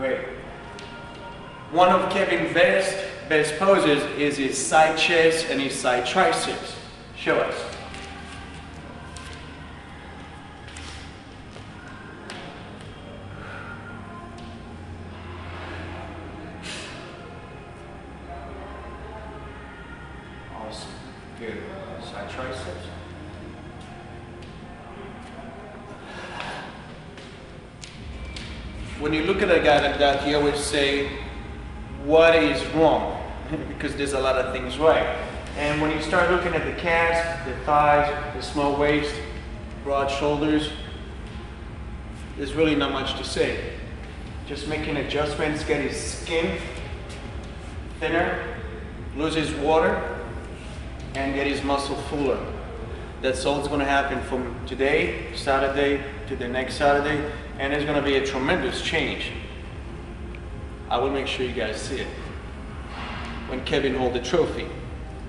Great. One of Kevin's best, best poses is his side chest and his side triceps. Show us. Awesome. Good. Side triceps. When you look at a guy like that, you always say, what is wrong? because there's a lot of things right. And when you start looking at the calves, the thighs, the small waist, broad shoulders, there's really not much to say. Just making adjustments, get his skin thinner, lose his water, and get his muscle fuller. That's all that's going to happen from today, Saturday, to the next Saturday, and it's going to be a tremendous change. I will make sure you guys see it when Kevin hold the trophy.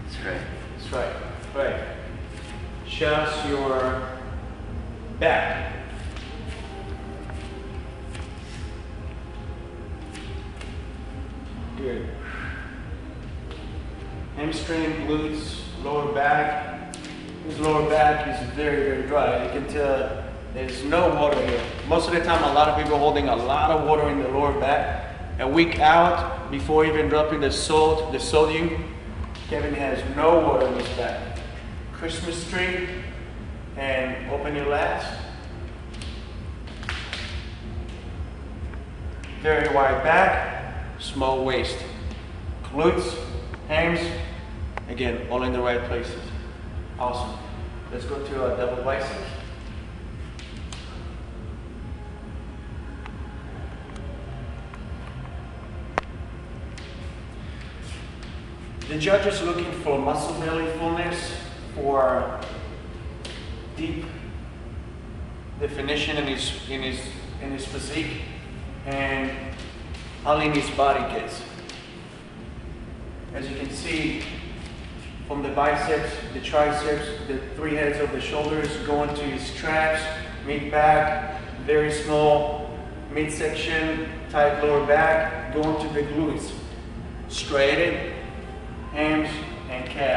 That's right. That's right, right. Just your back. Good. Hamstring, glutes, lower back. His lower back is very, very dry. You can tell there's no water here. Most of the time, a lot of people holding a lot of water in the lower back. A week out, before even dropping the salt, the sodium, Kevin has no water in his back. Christmas tree, and open your lats. Very wide back, small waist. Glutes, hams, again, all in the right places. Awesome. Let's go to uh, a double biceps. The judge is looking for muscle belly fullness, for deep definition in his in his in his physique, and how lean his body gets. As you can see from the biceps, the triceps, the three heads of the shoulders going to his traps, mid back, very small midsection, tight lower back, going to the glutes. Straighten hams and calves.